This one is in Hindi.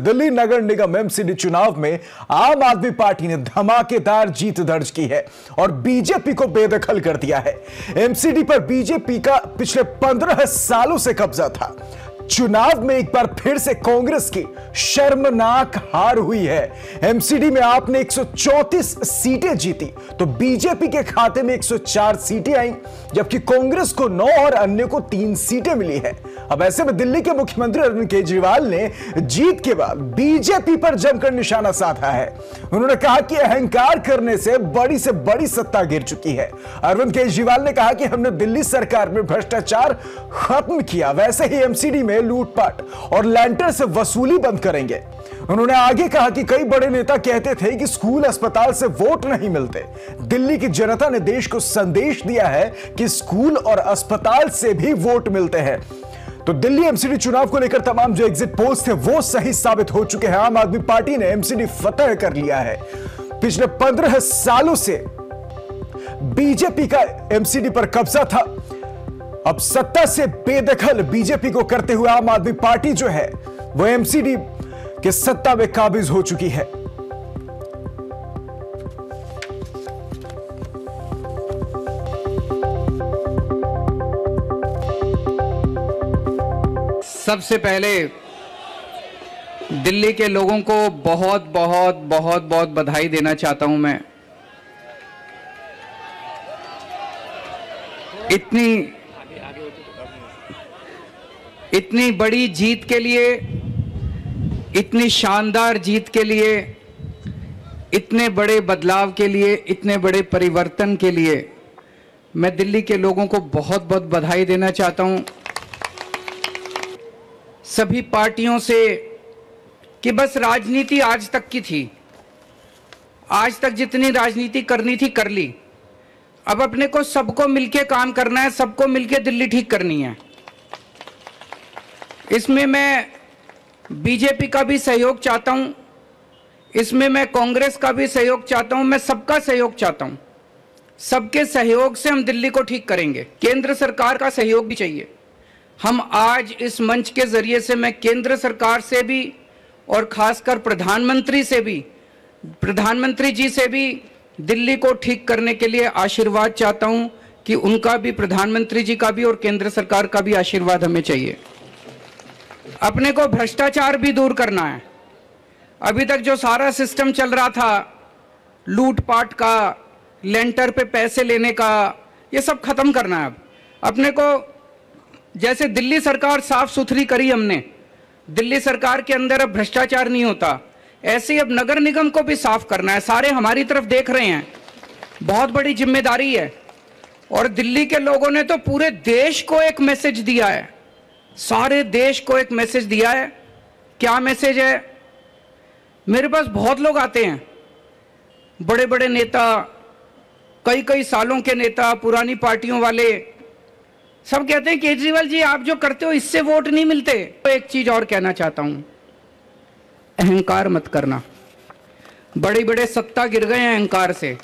दिल्ली नगर निगम एमसीडी चुनाव में आम आदमी पार्टी ने धमाकेदार जीत दर्ज की है और बीजेपी को बेदखल कर दिया है। एमसीडी पर बीजेपी का पिछले पंद्रह सालों से कब्जा था। चुनाव में एक बार फिर से कांग्रेस की शर्मनाक हार हुई है। एमसीडी में आपने 134 सीटें जीती तो बीजेपी के खाते में 104 सीटें आई, जबकि कांग्रेस को 9 और अन्य को तीन सीटें मिली है। अब ऐसे में दिल्ली के मुख्यमंत्री अरविंद केजरीवाल ने जीत के बाद बीजेपी पर जमकर निशाना साधा है। उन्होंने कहा कि अहंकार करने से बड़ी से बड़ी सत्ता गिर चुकी है। अरविंद केजरीवाल ने कहा कि हमने दिल्ली सरकार में भ्रष्टाचार खत्म किया, वैसे ही एमसीडी में लूटपाट और लैंटर से वसूली बंद करेंगे। उन्होंने आगे कहा कि कई बड़े नेता कहते थे कि स्कूल, अस्पताल से वोट नहीं मिलते। दिल्ली की जनता ने देश को संदेश दिया है कि स्कूल और अस्पताल से भी वोट मिलते हैं। तो दिल्ली एमसीडी चुनाव को लेकर तमाम जो एग्जिट पोल्स थे, वो सही साबित हो चुके हैं। आम आदमी पार्टी ने एमसीडी फतेह कर लिया है। पिछले पंद्रह सालों से बीजेपी का एमसीडी पर कब्जा था। अब सत्ता से बेदखल बीजेपी को करते हुए आम आदमी पार्टी जो है, वो एमसीडी के सत्ता में काबिज हो चुकी है। सबसे पहले दिल्ली के लोगों को बहुत बहुत बहुत बहुत बधाई देना चाहता हूँ मैं। इतनी इतनी बड़ी जीत के लिए, इतनी शानदार जीत के लिए, इतने बड़े बदलाव के लिए, इतने बड़े परिवर्तन के लिए मैं दिल्ली के लोगों को बहुत बहुत बधाई देना चाहता हूँ। सभी पार्टियों से कि बस राजनीति आज तक की थी। आज तक जितनी राजनीति करनी थी, कर ली। अब अपने को सबको मिलके काम करना है, सबको मिलके दिल्ली ठीक करनी है। इसमें मैं बीजेपी का भी सहयोग चाहता हूँ, इसमें मैं कांग्रेस का भी सहयोग चाहता हूँ, मैं सबका सहयोग चाहता हूँ। सबके सहयोग से हम दिल्ली को ठीक करेंगे। केंद्र सरकार का सहयोग भी चाहिए। हम आज इस मंच के ज़रिए से मैं केंद्र सरकार से भी और खासकर प्रधानमंत्री से भी, प्रधानमंत्री जी से भी दिल्ली को ठीक करने के लिए आशीर्वाद चाहता हूँ कि उनका भी, प्रधानमंत्री जी का भी और केंद्र सरकार का भी आशीर्वाद हमें चाहिए। अपने को भ्रष्टाचार भी दूर करना है। अभी तक जो सारा सिस्टम चल रहा था, लूटपाट का, लेंटर पे पैसे लेने का, ये सब खत्म करना है अब। अपने को जैसे दिल्ली सरकार साफ़ सुथरी करी हमने, दिल्ली सरकार के अंदर अब भ्रष्टाचार नहीं होता। ऐसे अब नगर निगम को भी साफ़ करना है, सारे हमारी तरफ़ देख रहे हैं। बहुत बड़ी ज़िम्मेदारी है। और दिल्ली के लोगों ने तो पूरे देश को एक मैसेज दिया है। सारे देश को एक मैसेज दिया है। क्या मैसेज है? मेरे पास बहुत लोग आते हैं। बड़े बड़े नेता कई कई सालों के नेता, पुरानी पार्टियों वाले सब कहते हैं, केजरीवाल जी, आप जो करते हो, इससे वोट नहीं मिलते। तो एक चीज़ और कहना चाहता हूँ, अहंकार मत करना। बड़े बड़े सत्ता गिर गए हैं अहंकार से।